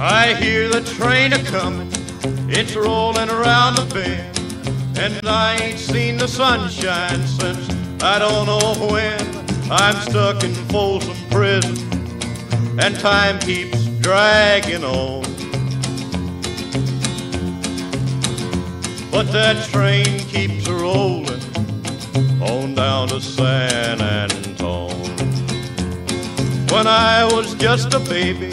I hear the train a comin', it's rolling around the bend, and I ain't seen the sunshine since I don't know when. I'm stuck in Folsom Prison, and time keeps dragging on. But that train keeps rolling on down to San Antone. When I was just a baby,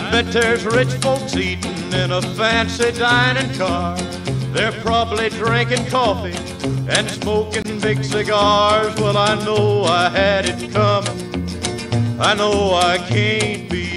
I bet there's rich folks eating in a fancy dining car. They're probably drinking coffee and smoking big cigars. Well, I know I had it coming. I know I can't be